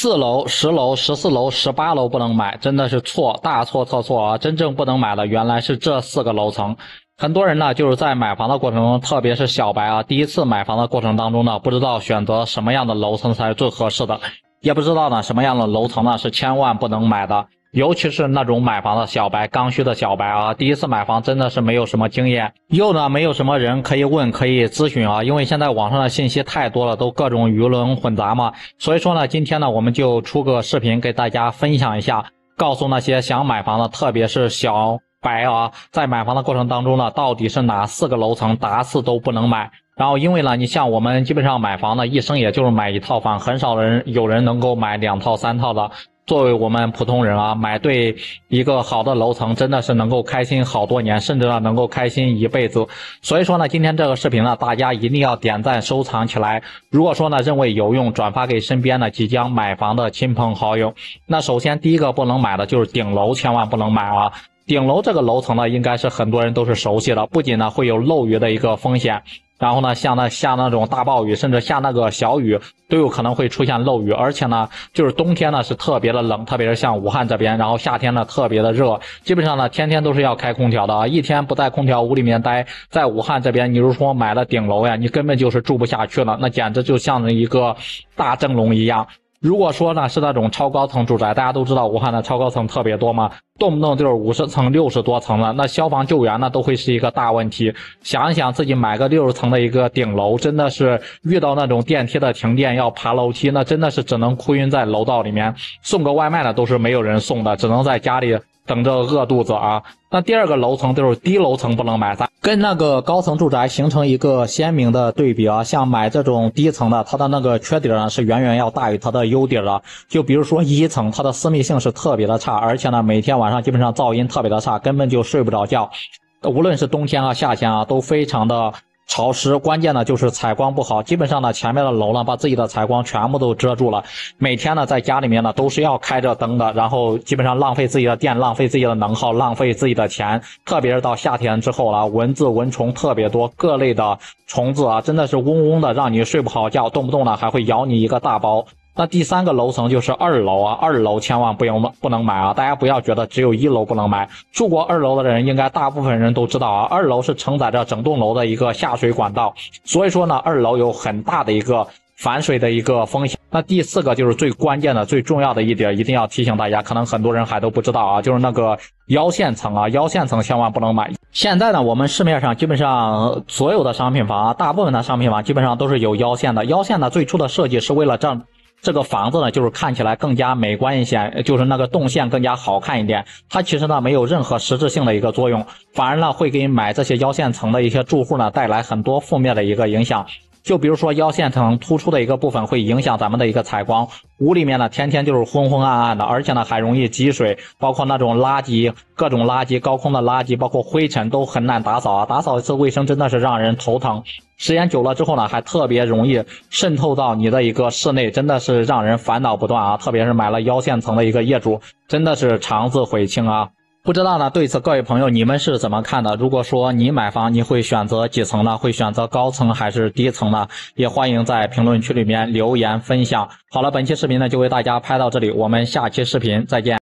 四楼、十楼、十四楼、十八楼不能买，真的是错，大错特错啊！真正不能买的原来是这四个楼层。很多人呢，就是在买房的过程中，特别是小白啊，第一次买房的过程当中呢，不知道选择什么样的楼层才是最合适的，也不知道呢什么样的楼层呢是千万不能买的。尤其是那种买房的小白，刚需的小白啊，第一次买房真的是没有什么经验，又呢没有什么人可以问，可以咨询啊，因为现在网上的信息太多了，都各种鱼龙混杂嘛。所以说呢，今天呢，我们就出个视频给大家分享一下，告诉那些想买房的，特别是小白啊，在买房的过程当中呢，到底是哪四个楼层打死都不能买。然后因为呢，你像我们基本上买房呢，一生也就是买一套房，很少人有人能够买两套三套的。作为我们普通人啊，买对一个好的楼层，真的是能够开心好多年，甚至呢能够开心一辈子。所以说呢，今天这个视频呢，大家一定要点赞收藏起来。如果说呢认为有用，转发给身边的即将买房的亲朋好友。那首先第一个不能买的就是顶楼，千万不能买啊！顶楼这个楼层呢，应该是很多人都是熟悉的，不仅呢会有漏雨的一个风险。然后呢，像那下那种大暴雨，甚至下那个小雨，都有可能会出现漏雨。而且呢，就是冬天呢是特别的冷，特别是像武汉这边，然后夏天呢特别的热，基本上呢天天都是要开空调的啊，一天不在空调屋里面待，在武汉这边，你如果说买了顶楼呀，你根本就是住不下去了，那简直就像一个大蒸笼一样。如果说呢是那种超高层住宅，大家都知道武汉的超高层特别多嘛，动不动就是五十层、六十多层的，那消防救援呢都会是一个大问题。想一想自己买个六十层的一个顶楼，真的是遇到那种电梯的停电要爬楼梯，那真的是只能哭晕在楼道里面。送个外卖呢都是没有人送的，只能在家里。等着饿肚子啊！那第二个楼层就是低楼层不能买，咱跟那个高层住宅形成一个鲜明的对比啊。像买这种低层的，它的那个缺点呢是远远要大于它的优点的。就比如说一层，它的私密性是特别的差，而且呢每天晚上基本上噪音特别的差，根本就睡不着觉。无论是冬天啊夏天啊，都非常的。潮湿，关键呢就是采光不好。基本上呢，前面的楼呢把自己的采光全部都遮住了。每天呢，在家里面呢都是要开着灯的，然后基本上浪费自己的电，浪费自己的能耗，浪费自己的钱。特别是到夏天之后了，蚊子蚊虫特别多，各类的虫子啊，真的是嗡嗡的，让你睡不好觉，动不动呢还会咬你一个大包。那第三个楼层就是二楼啊，二楼千万不用不能买啊！大家不要觉得只有一楼不能买，住过二楼的人应该大部分人都知道啊，二楼是承载着整栋楼的一个下水管道，所以说呢，二楼有很大的一个反水的一个风险。那第四个就是最关键的、最重要的一点，一定要提醒大家，可能很多人还都不知道啊，就是那个腰线层啊，腰线层千万不能买。现在呢，我们市面上基本上所有的商品房啊，大部分的商品房基本上都是有腰线的。腰线呢，最初的设计是为了让这个房子呢，就是看起来更加美观一些，就是那个动线更加好看一点。它其实呢没有任何实质性的一个作用，反而呢会给买这些腰线层的一些住户呢带来很多负面的一个影响。就比如说腰线层突出的一个部分会影响咱们的一个采光，屋里面呢天天就是昏昏暗暗的，而且呢还容易积水，包括那种垃圾、各种垃圾、高空的垃圾，包括灰尘都很难打扫啊，打扫一次卫生真的是让人头疼。时间久了之后呢，还特别容易渗透到你的一个室内，真的是让人烦恼不断啊。特别是买了腰线层的一个业主，真的是肠子悔青啊。不知道呢，对此各位朋友你们是怎么看的？如果说你买房，你会选择几层呢？会选择高层还是低层呢？也欢迎在评论区里面留言分享。好了，本期视频呢就为大家拍到这里，我们下期视频再见。